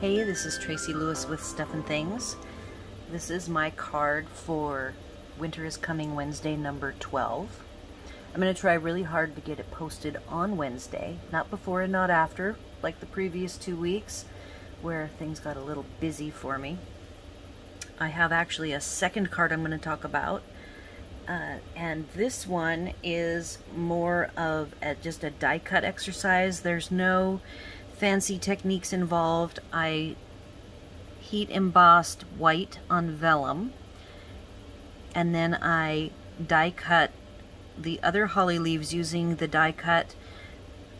Hey, this is Tracy Lewis with Stuff N Thingz. This is my card for Winter is Coming Wednesday number 12. I'm going to try really hard to get it posted on Wednesday, not before and not after, like the previous two weeks, where things got a little busy for me. I have actually a second card I'm going to talk about, uh, and this one is more of a, just a die cut exercise. There's no fancy techniques involved. I heat embossed white on vellum and then I die cut the other holly leaves using the die cut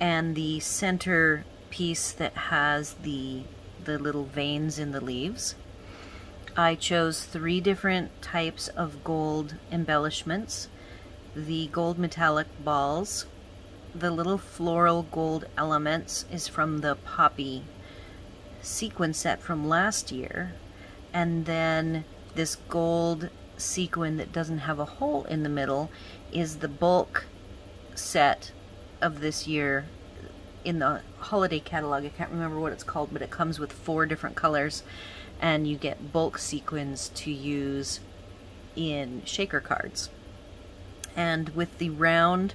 and the center piece that has the the little veins in the leaves. I chose three different types of gold embellishments. The gold metallic balls, the little floral gold elements is from the Poppy sequin set from last year. And then this gold sequin that doesn't have a hole in the middle is the bulk set of this year in the holiday catalog. I can't remember what it's called, but it comes with four different colors and you get bulk sequins to use in shaker cards. And with the round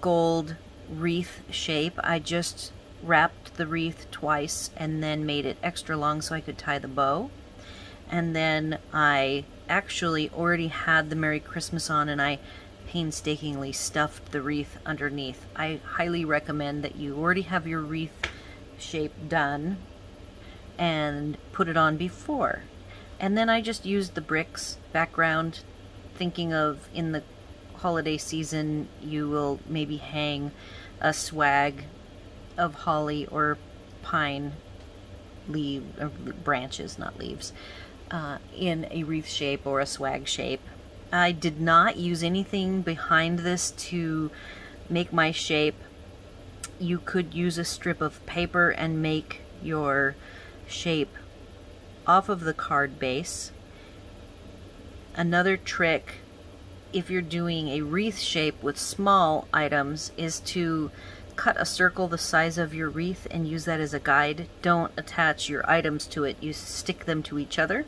gold wreath shape. I just wrapped the wreath twice and then made it extra long so I could tie the bow. And then I actually already had the Merry Christmas on and I painstakingly stuffed the wreath underneath. I highly recommend that you already have your wreath shape done and put it on before. And then I just used the bricks background thinking of in the holiday season, you will maybe hang a swag of holly or pine leaf branches, not leaves, uh, in a wreath shape or a swag shape. I did not use anything behind this to make my shape. You could use a strip of paper and make your shape off of the card base. Another trick if you're doing a wreath shape with small items is to cut a circle the size of your wreath and use that as a guide. Don't attach your items to it. You stick them to each other.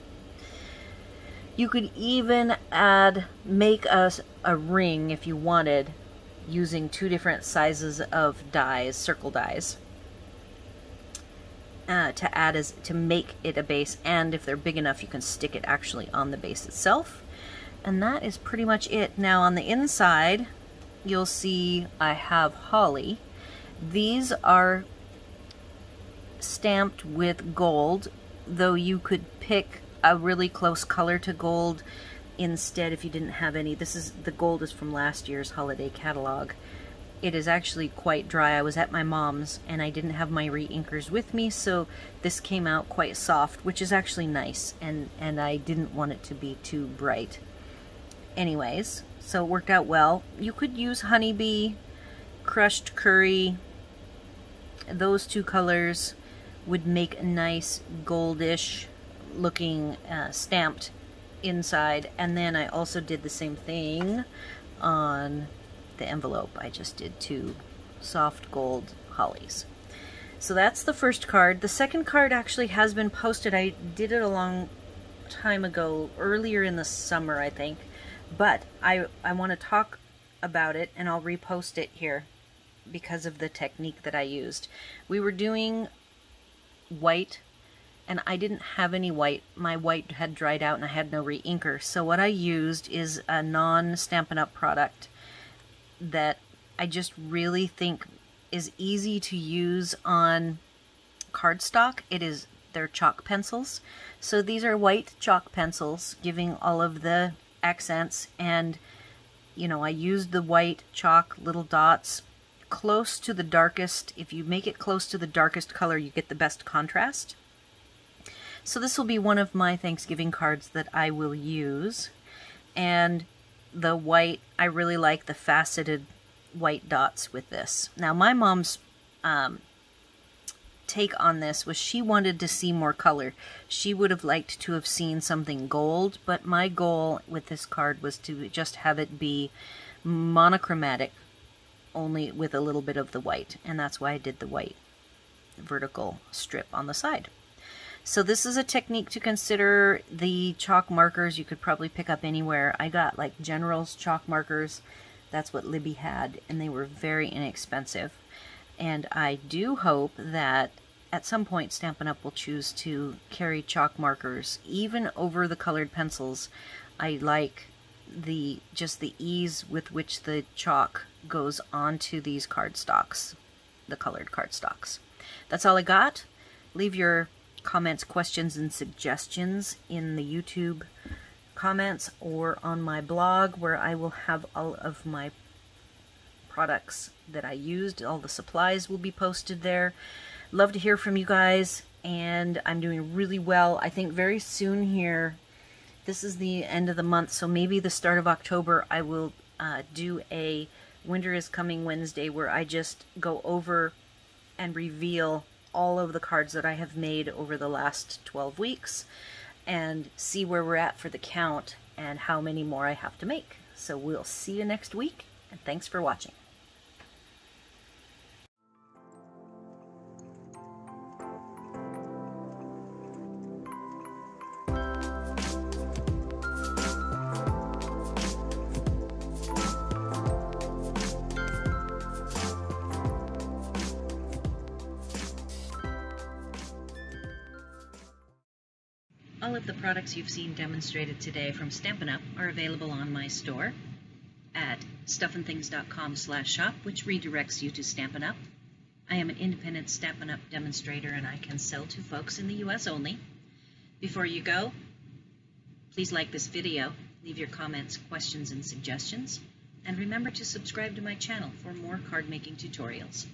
You could even add, make a, a ring if you wanted using two different sizes of dies, circle dies. Uh, to add as to make it a base and if they're big enough you can stick it actually on the base itself and that is pretty much it. Now on the inside, you'll see I have holly. These are stamped with gold, though you could pick a really close color to gold instead if you didn't have any. This is the gold is from last year's holiday catalog. It is actually quite dry. I was at my mom's and I didn't have my re-inkers with me, so this came out quite soft, which is actually nice, and, and I didn't want it to be too bright anyways, so it worked out well. You could use honeybee, crushed curry. Those two colors would make a nice goldish looking uh, stamped inside. And then I also did the same thing on the envelope. I just did two soft gold hollies. So that's the first card. The second card actually has been posted. I did it a long time ago, earlier in the summer, I think. But I, I want to talk about it and I'll repost it here because of the technique that I used. We were doing white and I didn't have any white. My white had dried out and I had no re-inker. So what I used is a non-Stampin' Up! product that I just really think is easy to use on cardstock. It is, they're chalk pencils. So these are white chalk pencils giving all of the accents and you know I used the white chalk little dots close to the darkest if you make it close to the darkest color you get the best contrast. So this will be one of my Thanksgiving cards that I will use and the white I really like the faceted white dots with this. Now my mom's um, take on this was she wanted to see more color. She would have liked to have seen something gold, but my goal with this card was to just have it be monochromatic, only with a little bit of the white, and that's why I did the white. vertical strip on the side. So this is a technique to consider. The chalk markers you could probably pick up anywhere. I got like General's chalk markers. That's what Libby had, and they were very inexpensive. And I do hope that at some point Stampin' Up! will choose to carry chalk markers even over the colored pencils. I like the just the ease with which the chalk goes onto these cardstocks, the colored cardstocks. That's all I got. Leave your comments, questions, and suggestions in the YouTube comments or on my blog where I will have all of my products that I used. All the supplies will be posted there. Love to hear from you guys and I'm doing really well. I think very soon here, this is the end of the month, so maybe the start of October I will uh, do a Winter is Coming Wednesday where I just go over and reveal all of the cards that I have made over the last 12 weeks and see where we're at for the count and how many more I have to make. So we'll see you next week, and thanks for watching. All of the products you've seen demonstrated today from Stampin' Up! are available on my store at stuffnthingz.com slash shop, which redirects you to Stampin' Up! I am an independent Stampin' Up! demonstrator and I can sell to folks in the U.S. only. Before you go, please like this video, leave your comments, questions, and suggestions, and remember to subscribe to my channel for more card making tutorials.